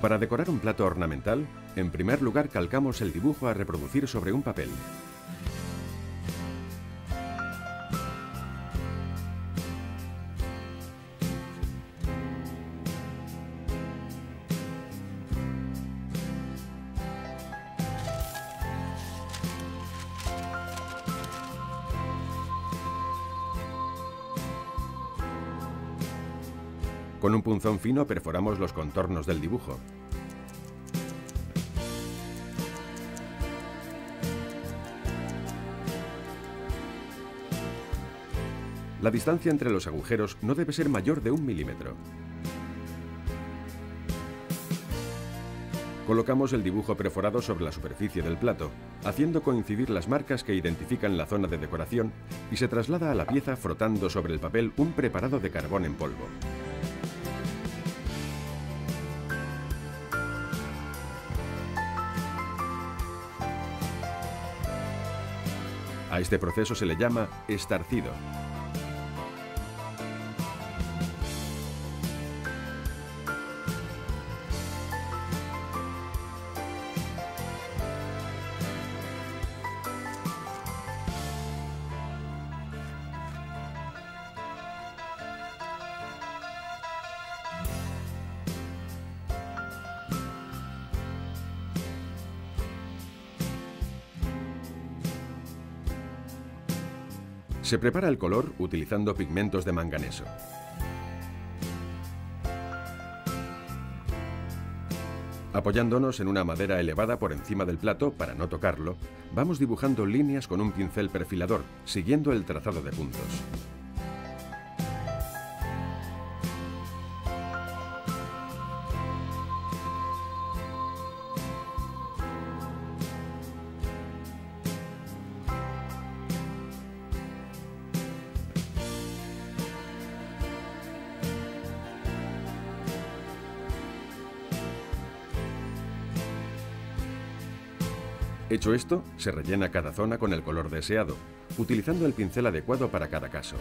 Para decorar un plato ornamental, en primer lugar calcamos el dibujo a reproducir sobre un papel. Con un punzón fino perforamos los contornos del dibujo. La distancia entre los agujeros no debe ser mayor de un milímetro. Colocamos el dibujo perforado sobre la superficie del plato, haciendo coincidir las marcas que identifican la zona de decoración y se traslada a la pieza frotando sobre el papel un preparado de carbón en polvo. A este proceso se le llama estarcido. Se prepara el color utilizando pigmentos de manganeso. Apoyándonos en una madera elevada por encima del plato para no tocarlo, vamos dibujando líneas con un pincel perfilador, siguiendo el trazado de puntos. Hecho esto, se rellena cada zona con el color deseado, utilizando el pincel adecuado para cada caso.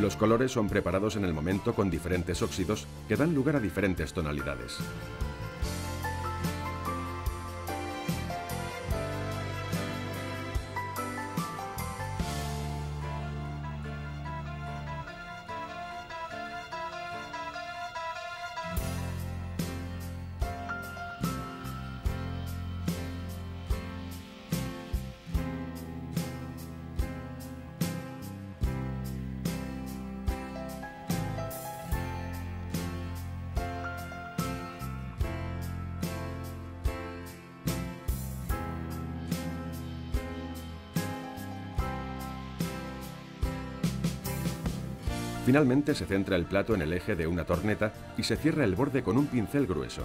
Los colores son preparados en el momento con diferentes óxidos que dan lugar a diferentes tonalidades. Finalmente se centra el plato en el eje de una torneta y se cierra el borde con un pincel grueso.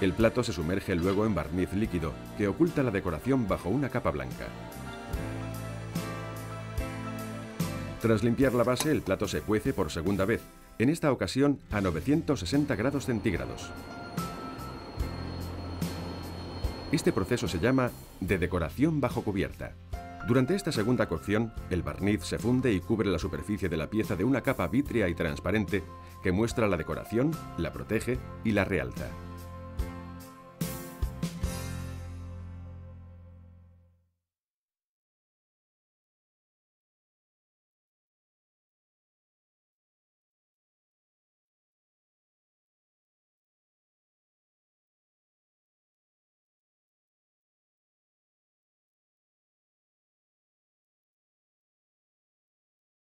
El plato se sumerge luego en barniz líquido que oculta la decoración bajo una capa blanca. Tras limpiar la base, el plato se cuece por segunda vez, en esta ocasión a 960 grados centígrados. Este proceso se llama de decoración bajo cubierta. Durante esta segunda cocción, el barniz se funde y cubre la superficie de la pieza de una capa vítrea y transparente que muestra la decoración, la protege y la realza.